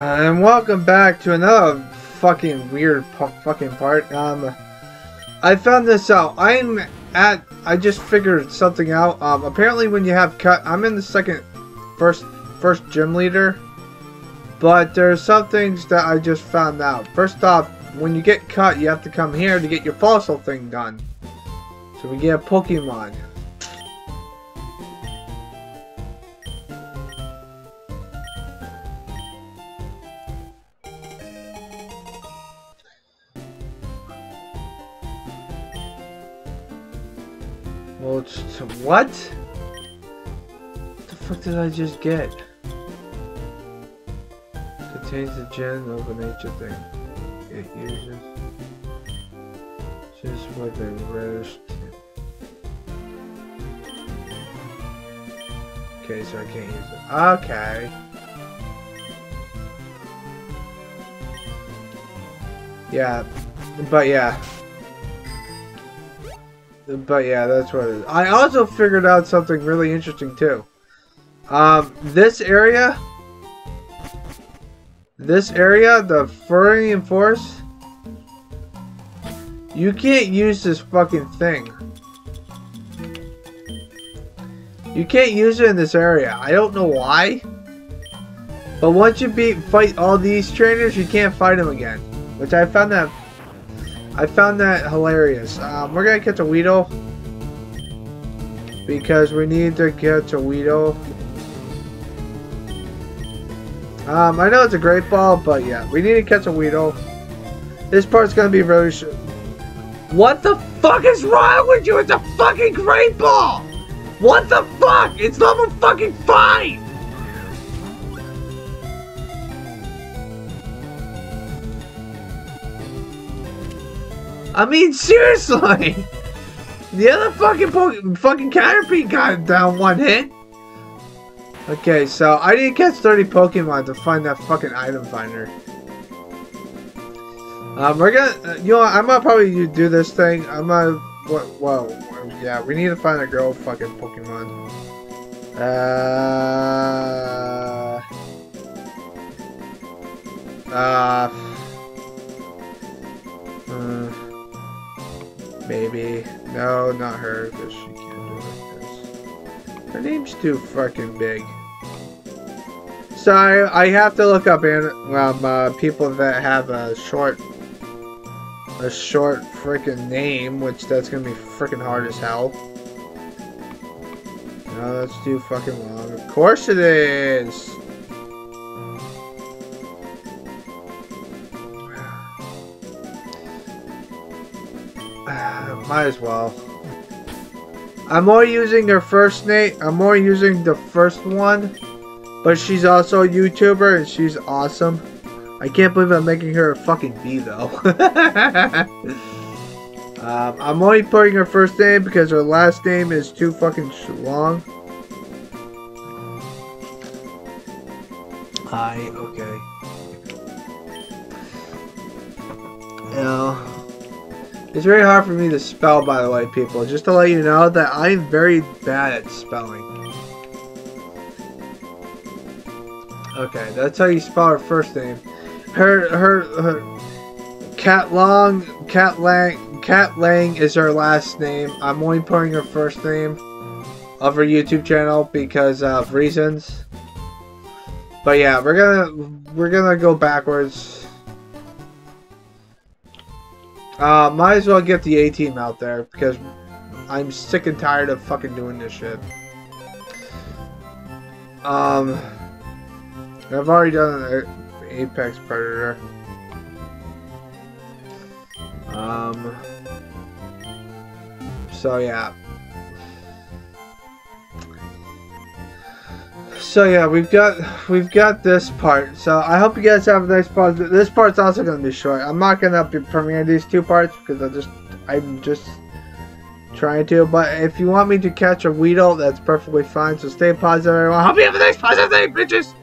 And welcome back to another fucking weird fucking part. Um, I found this out. I'm at. I just figured something out. Um, apparently when you have cut, I'm in the second, first, first gym leader. But there's some things that I just found out. First off, when you get cut, you have to come here to get your fossil thing done. So we get a Pokemon. Well, it's what? What the fuck did I just get? Contains the gen of nature thing. It uses just what the reddish. Okay, so I can't use it. Okay. Yeah, but yeah. But yeah, that's what it is. I also figured out something really interesting too. Um, this area, this area, the Viridian Forest, you can't use this fucking thing. You can't use it in this area. I don't know why. But once you beat fight all these trainers, you can't fight them again. Which I found that I found that hilarious. Um, we're gonna catch a Weedle. Because we need to catch a Weedle. Um, I know it's a great ball, but yeah, we need to catch a Weedle. This part's gonna be really What the fuck is wrong with you? It's a fucking great ball! What the fuck? It's level fucking fine! I mean, seriously! The other fucking po fucking Caterpie got down one hit. Okay, so I need to catch 30 Pokemon to find that fucking item finder. Um, we're gonna, uh, you know, I'm gonna probably do this thing. I'm gonna, what, well, yeah, we need to find a girl fucking Pokemon. Uh, uh Maybe. No, not her, because she can't do this. Her name's too fucking big. Sorry, I have to look up um, uh, people that have a short, a short freaking name, which that's gonna be freaking hard as hell. No, that's too fucking long. Of course it is! Might as well. I'm more using her first name. I'm more using the first one. But she's also a YouTuber and she's awesome. I can't believe I'm making her a fucking B though. um, I'm only putting her first name because her last name is too fucking long. Hi, okay. Yeah. It's very hard for me to spell, by the way, people. Just to let you know that I'm very bad at spelling. Okay, that's how you spell her first name. Her, her, her, Cat Long, Cat Lang, Cat Lang is her last name. I'm only putting her first name of her YouTube channel because of reasons. But yeah, we're gonna, we're gonna go backwards. Uh, might as well get the A-Team out there, because I'm sick and tired of fucking doing this shit. Um, I've already done Apex Predator. Um, so yeah. So yeah, we've got we've got this part. So I hope you guys have a nice part. This part's also gonna be short. I'm not gonna be premiering these two parts because I just I'm just trying to. But if you want me to catch a Weedle, that's perfectly fine. So stay positive, everyone. Hope you have a nice positive day, bitches.